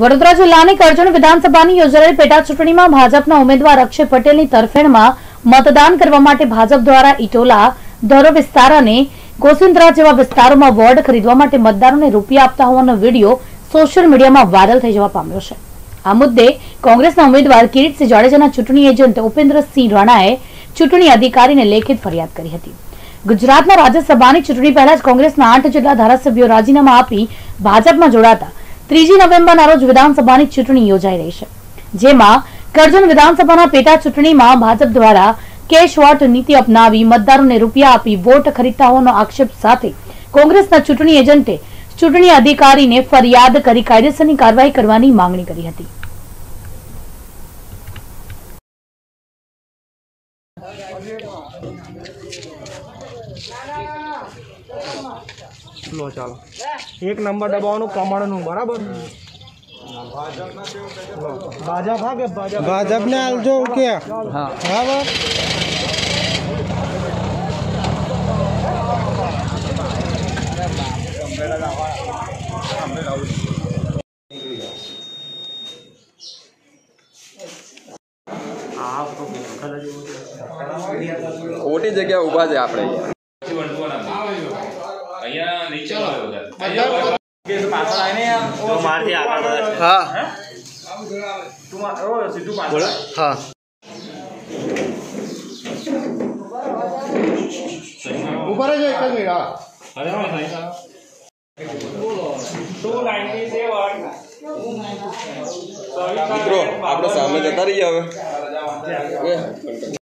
વડોદરા જિલ્લાની કરજણ વિધાનસભાની યોજાયેલી પેટા ચૂંટણીમાં ભાજપના ઉમેદવાર અક્ષય પટેલની તરફેણમાં મતદાન કરવા માટે ભાજપ દ્વારા ઇટોલા ધોરો વિસ્તાર અને ગોસિન્દ્રા જેવા વિસ્તારોમાં વોર્ડ ખરીદવા માટે મતદારોને રૂપિયા આપતા હોવાનો વીડિયો સોશિયલ મીડિયામાં વાયરલ થઈ જવા પામ્યો છે. આ મુદ્દે કોંગ્રેસના ઉમેદવાર કિરીટસિંહ જાડેજાના ચૂંટણી એજન્ટ ઉપેન્દ્રસિંહ રાણાએ ચૂંટણી અધિકારીને લેખિત ફરિયાદ કરી હતી. ગુજરાતના રાજ્યસભાની ચૂંટણી પહેલા જ કોંગ્રેસના આઠ જેટલા ધારાસભ્યો રાજીનામા આપી ભાજપમાં જોડાતા ત્રીજી નવેમ્બરના રોજ વિધાનસભાની ચૂંટણી યોજાઈ રહી છે, જેમાં કરજણ વિધાનસભાના પેટા ચૂંટણીમાં ભાજપ દ્વારા કેશ વોટ નીતિ અપનાવી મતદારોને રૂપિયા આપી વોટ ખરીદતા હોવાનો આક્ષેપ સાથે કોંગ્રેસના ચૂંટણી એજન્ટે ચૂંટણી અધિકારીને ફરિયાદ કરી કાયદેસરની કાર્યવાહી કરવાની માંગણી કરી હતી. ચાલો. એક નંબર દબાવવાનું કમળનું બરાબર? ભાજપ હા કે ભાજપ? ભાજપને આલજો કે. હા. બરાબર? ખોટી જગ્યા ઊભા છે આપણે અહીંયા નીચે આવ્યો હા. હા? ઉપર જ એક જ મિનિટ હા. મિત્રો આપણે સામે જતા રહીએ હવે.